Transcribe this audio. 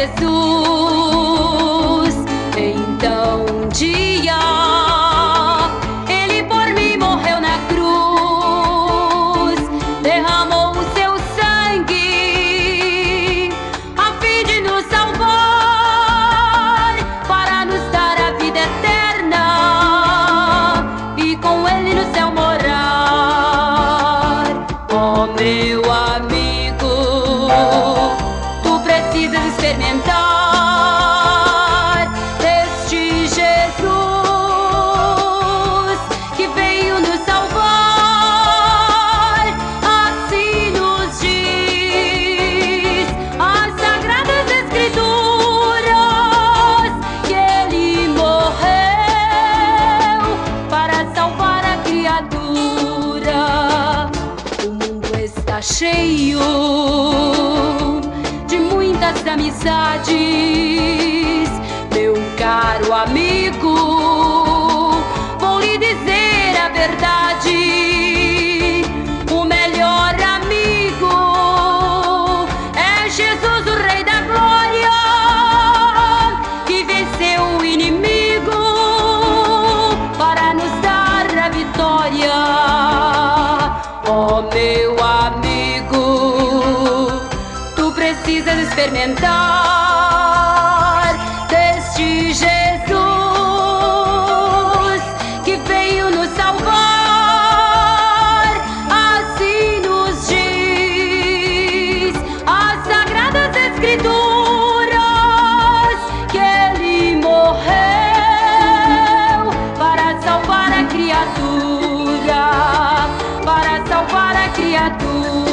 Jesús. Cheio de muitas amizades, meu caro amigo. Vou lhe dizer a verdade. O melhor amigo é Jesus, o Rei da Glória, que venceu o inimigo para nos dar a vitória. Oh, meu amigo, precisas experimentar deste Jesus que veio nos salvar. Assim nos diz as Sagradas Escrituras que ele morreu para salvar a criatura, para salvar a criatura.